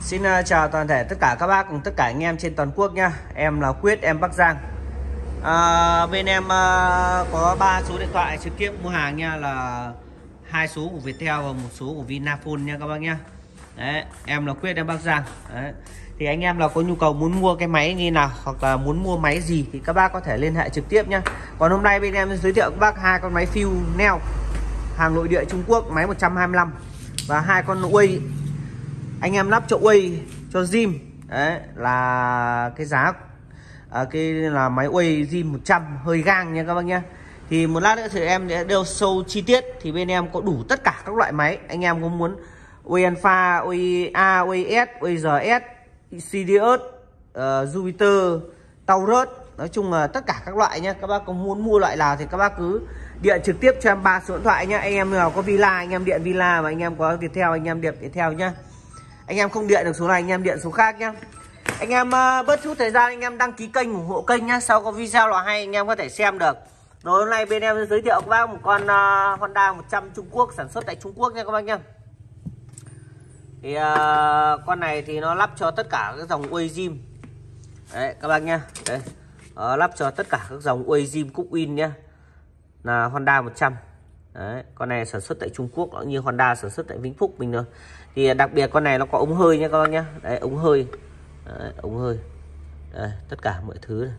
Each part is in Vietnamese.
Xin ờ, chào toàn thể tất cả các bác cùng tất cả anh em trên toàn quốc nha Em là Quyết, em Bắc Giang. À, Bên em ờ, có 3 số điện thoại trực tiếp mua hàng nha Là hai số của Viettel và một số của Vinaphone nha các bác nha Đấy, em là Quyết, em Bắc Giang. Đấy. Thì anh em là có nhu cầu muốn mua cái máy như nào Hoặc là muốn mua máy gì thì các bác có thể liên hệ trực tiếp nhá. Còn hôm nay bên em giới thiệu các bác hai con máy Fuel Neo Hàng nội địa Trung Quốc máy 125 Và hai con Uy anh em lắp cho quay cho Zim. Đấy là cái giá à, cái là máy Uy Zim 100 hơi gang nha các bác nhé. Thì một lát nữa thì em sẽ đều sâu chi tiết thì bên em có đủ tất cả các loại máy. Anh em có muốn Uy Alpha, Uy A, Uy S, Uy rs Sirius, uh, Jupiter, Taurus nói chung là tất cả các loại nhé các bác có muốn mua loại nào thì các bác cứ điện trực tiếp cho em ba số điện thoại nhé anh em nào có Villa anh em điện Villa và anh em có Viettel anh em điện Viettel nhá anh em không điện được số này anh em điện số khác nhá. Anh em uh, bớt chút thời gian anh em đăng ký kênh ủng hộ kênh nhá. Sau có video là hay anh em có thể xem được. Rồi hôm nay bên em giới thiệu các bác một con uh, Honda 100 Trung Quốc sản xuất tại Trung Quốc nha các bác nhá. Thì uh, con này thì nó lắp cho tất cả các dòng Uazim đấy các bác nhá. Đấy uh, lắp cho tất cả các dòng Uazim Cúc In nhá. Là Honda 100 đấy con này sản xuất tại Trung Quốc cũng như Honda sản xuất tại Vĩnh Phúc mình rồi thì à, đặc biệt con này nó có ống hơi nha các bác nhá. Đấy ống hơi. Đấy, ống hơi. Đây, tất cả mọi thứ này.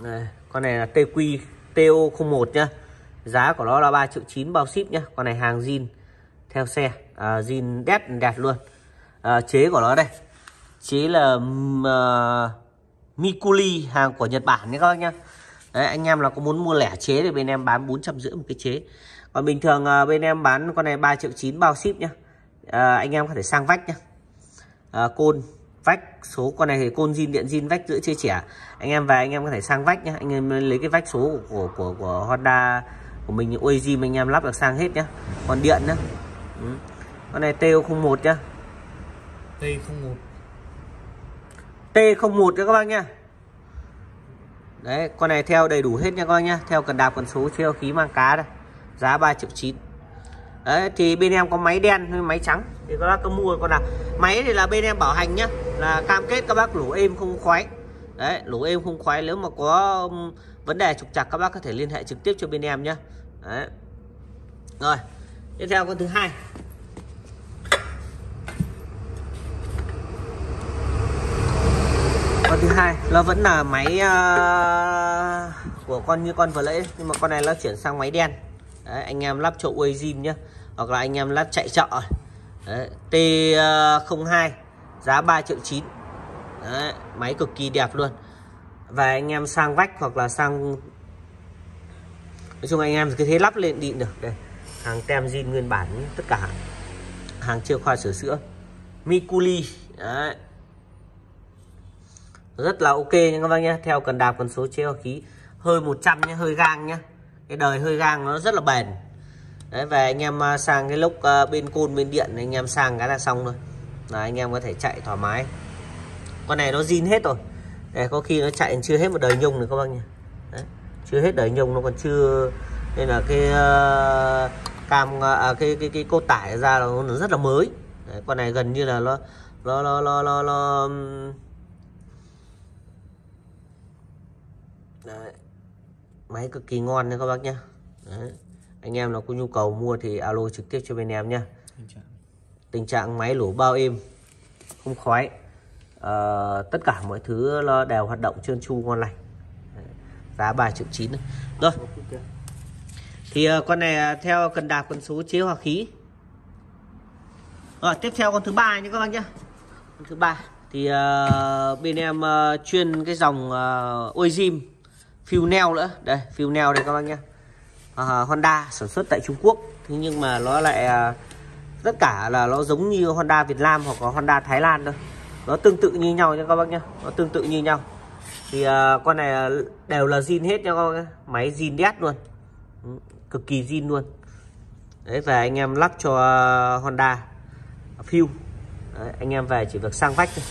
Đây, con này là TQ TO01 nhá. Giá của nó là 3 triệu 9 bao ship nhá. Con này hàng zin theo xe. À, zin đét đẹp luôn. À, chế của nó đây. Chế là uh, Mikuli hàng của Nhật Bản nhé các bác nhá. Đấy, anh em là có muốn mua lẻ chế thì bên em bán 450 một cái chế. Còn bình thường à, bên em bán con này 3 triệu 9 bao ship nhá. À, anh em có thể sang vách nhá. À, côn vách số con này thì côn zin điện zin vách giữa chia trẻ anh em về anh em có thể sang vách nhá. Anh em lấy cái vách số của của của, của Honda của mình Oazy anh em lắp được sang hết nhá. Còn điện nhá. Ừ. con này TO01 nhá. T01 T01 cho các bác nhá Đấy, con này theo đầy đủ hết nha các bác nhá. Theo cần đạp cần số treo khí mang cá đây. Giá 3 triệu 9 Đấy, thì bên em có máy đen với máy trắng. Thì các bác có mua con nào. Máy thì là bên em bảo hành nhá. Là cam kết các bác lỗ êm không khoái. Đấy, lỗ êm không khoái. Nếu mà có vấn đề trục trặc các bác có thể liên hệ trực tiếp cho bên em nhá. Đấy. Rồi, tiếp theo con thứ hai. Hai nó vẫn là máy uh, của con như con vừa nãy nhưng mà con này nó chuyển sang máy đen. Đấy, anh em lắp cho Uazin nhá hoặc là anh em lắp chạy chợ. T02 ờ, giá 3 triệu 9 Đấy, máy cực kỳ đẹp luôn. Và anh em sang vách hoặc là sang nói chung anh em cứ thế lắp lên điện được. Đây hàng tem zin nguyên bản tất cả hàng chưa khoa sửa sữa. Mikuli Đấy rất là ok nha các bác nhé. Theo cần đạp cần số chế hòa khí. Hơi 100 nhé hơi gang nhé. Cái đời hơi gang nó rất là bền. Đấy về anh em à, sang cái lúc à, bên côn bên điện anh em sang cái là xong rồi. là anh em có thể chạy thoải mái. Con này nó zin hết rồi. Để có khi nó chạy chưa hết một đời nhung nữa các bác nhé. Đấy. chưa hết đời nhung nó còn chưa nên là cái uh, cam à, cái cái cái cô tải ra nó rất là mới. Đấy, con này gần như là nó nó nó nó nó, nó Đấy. Máy cực kỳ ngon nha các bác nhé Đấy. Anh em nào có nhu cầu mua thì alo trực tiếp cho bên em nhé Tình trạng. Máy lổ bao êm Không khói. À, Tất cả mọi thứ nó đều hoạt động trơn tru ngon lành. Giá 3 triệu 9 Rồi. Thì uh, con này uh, theo cần đạp cần số chế hòa khí. Rồi tiếp theo con thứ ba nha các bác nhé Con thứ ba. Thì uh, bên em uh, chuyên cái dòng uh, Ozim Fuel neo nữa. Đây Fuel neo đây các bác nhé. À, Honda sản xuất tại Trung Quốc. Thế nhưng mà nó lại à, tất cả là nó giống như Honda Việt Nam hoặc là Honda Thái Lan thôi. Nó tương tự như nhau nha các bác nhé. Nó tương tự như nhau. Thì à, con này đều là zin hết nha các bác máy zin đét luôn. Ừ, cực kỳ zin luôn. Đấy và anh em lắp cho Honda Fuel. Đấy, anh em về chỉ việc sang vách thôi.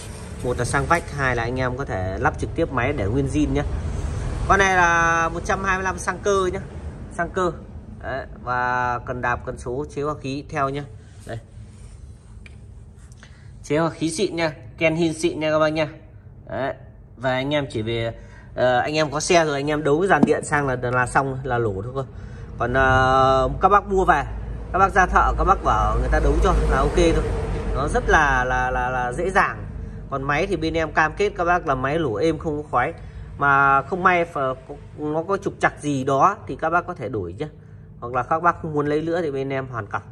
Một là sang vách hai là anh em có thể lắp trực tiếp máy để nguyên zin nhé con này là 125 xăng cơ nhá. Xăng cơ. Đấy, và cần đạp cần số chế hòa khí theo nhá. Đây. Chế hòa khí xịn nha ken hin xịn nha các bác nha. Đấy. và anh em chỉ về uh, anh em có xe rồi anh em đấu cái dàn điện sang là là xong là lổ thôi còn uh, các bác mua về các bác ra thợ các bác bảo người ta đấu cho là ok thôi. Nó rất là là là, là dễ dàng. Còn máy thì bên em cam kết các bác là máy lủ êm không có khói mà không may nó có trục chặt gì đó thì các bác có thể đổi chứ hoặc là các bác không muốn lấy nữa thì bên em hoàn cọc.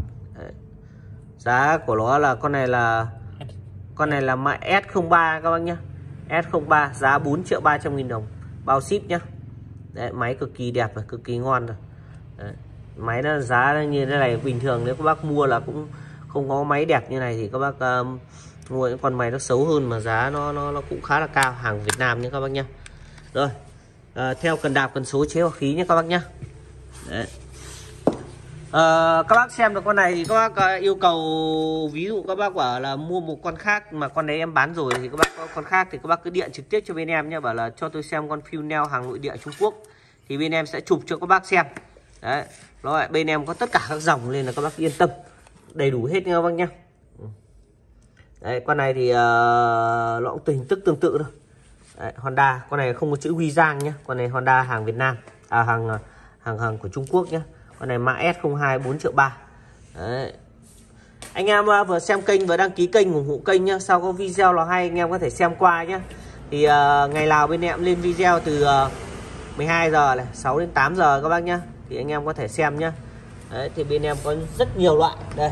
Giá của nó là con này là con này là mã S03 các bác nhá S03 giá 4 triệu 300 nghìn đồng. Bao ship nhá Đấy, máy cực kỳ đẹp và cực kỳ ngon rồi Đấy. máy nó giá như thế này bình thường nếu các bác mua là cũng không có máy đẹp như này thì các bác um, mua những con máy nó xấu hơn mà giá nó nó nó cũng khá là cao hàng Việt Nam nhé các bác nhá rồi. À, theo cần đạp cần số chế hoặc khí nhé các bác nhá Đấy. À, các bác xem được con này thì các bác ờ, yêu cầu ví dụ các bác bảo là mua một con khác mà con đấy em bán rồi thì các bác có con khác thì các bác cứ điện trực tiếp cho bên em nhé bảo là cho tôi xem con phiêu neo hàng nội địa Trung Quốc. Thì bên em sẽ chụp cho các bác xem. Đấy. Rồi bên em có tất cả các dòng nên là các bác yên tâm. Đầy đủ hết nha các bác nhá đấy con này thì uh, nó cũng tình tức tương tự thôi đấy, Honda. Con này không có chữ Huy Giang nhé con này Honda hàng Việt Nam. À hàng à, hàng hàng của Trung Quốc nhé con này mã S02 4 triệu 3 Đấy. anh em à, vừa xem kênh và đăng ký kênh ủng hộ kênh nhé sau có video là hay anh em có thể xem qua nhé thì uh, ngày nào bên em lên video từ uh, 12 giờ này 6 đến 8 giờ các bác nhá. Thì anh em có thể xem nhá. Đấy, thì bên em có rất nhiều loại. Đây.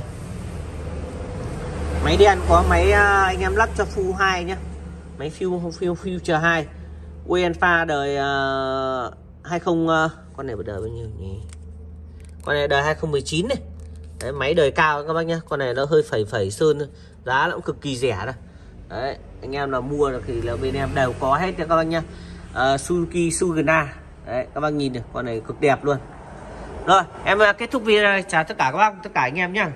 Máy đen có máy uh, anh em lắp cho full 2 nhá máy future 2 Uenfa đời uh, 20 uh, con này đời bao nhiêu nhỉ? Con này đời 2019 này. Đấy, máy đời cao các bác nhá. Con này nó hơi phẩy phẩy sơn giá nó cũng cực kỳ rẻ đây đấy anh em là mua được thì là bên em đều có hết nha các bác nhá. Uh, Suzuki Sugana. Đấy các bác nhìn được con này cực đẹp luôn. Rồi em ờ, kết thúc video này. Chào tất cả các bác tất cả anh em nhá.